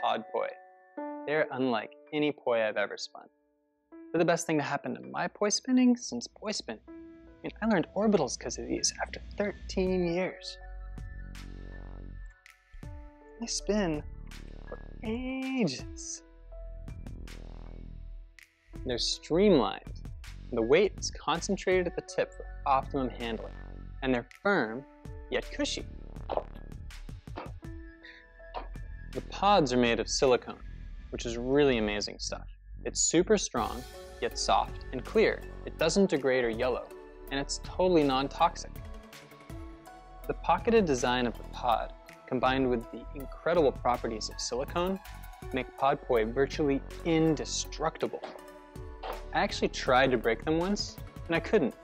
pod poi. They're unlike any poi I've ever spun. They're the best thing to happen to my poi spinning since poi spinning. I mean, I learned orbitals because of these after 13 years. They spin for ages. They're streamlined. The weight is concentrated at the tip for optimum handling, and they're firm yet cushy. The pods are made of silicone, which is really amazing stuff. It's super strong, yet soft and clear. It doesn't degrade or yellow, and it's totally non-toxic. The pocketed design of the pod, combined with the incredible properties of silicone, make pod poi virtually indestructible. I actually tried to break them once, and I couldn't.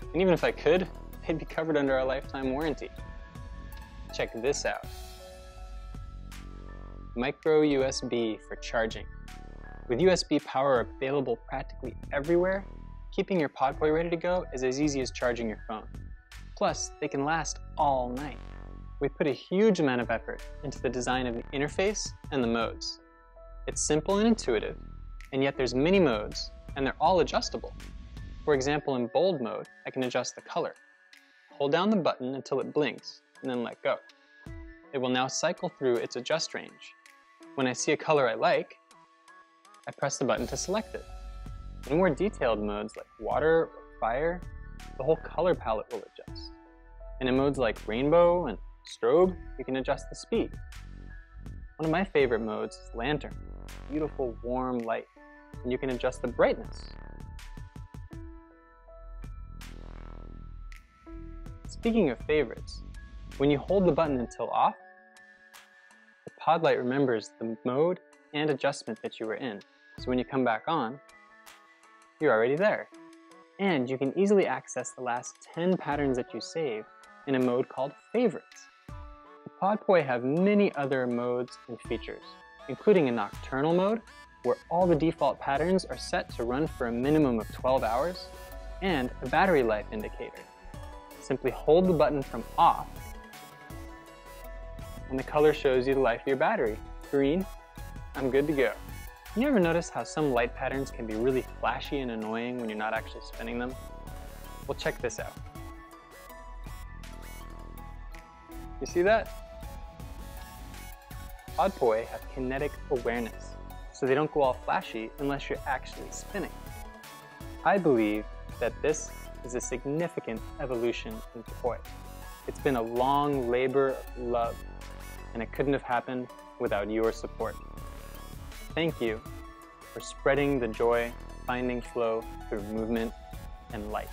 And even if I could, they'd be covered under our lifetime warranty. Check this out. Micro USB for charging. With USB power available practically everywhere, keeping your pod poi ready to go is as easy as charging your phone. Plus, they can last all night. We put a huge amount of effort into the design of the interface and the modes. It's simple and intuitive, and yet there's many modes, and they're all adjustable. For example, in bold mode, I can adjust the color. Hold down the button until it blinks, and then let go. It will now cycle through its adjust range. When I see a color I like, I press the button to select it. In more detailed modes like water or fire, the whole color palette will adjust. And in modes like rainbow and strobe, you can adjust the speed. One of my favorite modes is lantern, beautiful warm light, and you can adjust the brightness. Speaking of favorites, when you hold the button until off, the pod light remembers the mode and adjustment that you were in. So when you come back on, you're already there. And you can easily access the last 10 patterns that you saved in a mode called Favorites. The Pod Poi have many other modes and features, including a nocturnal mode, where all the default patterns are set to run for a minimum of 12 hours, and a battery life indicator. Simply hold the button from off, and the color shows you the life of your battery. Green, I'm good to go. You ever notice how some light patterns can be really flashy and annoying when you're not actually spinning them? Well, check this out. You see that? Podpoi have kinetic awareness, so they don't go all flashy unless you're actually spinning. I believe that this is a significant evolution in poi. It's been a long labor of love, and it couldn't have happened without your support. Thank you for spreading the joy, finding flow through movement and light.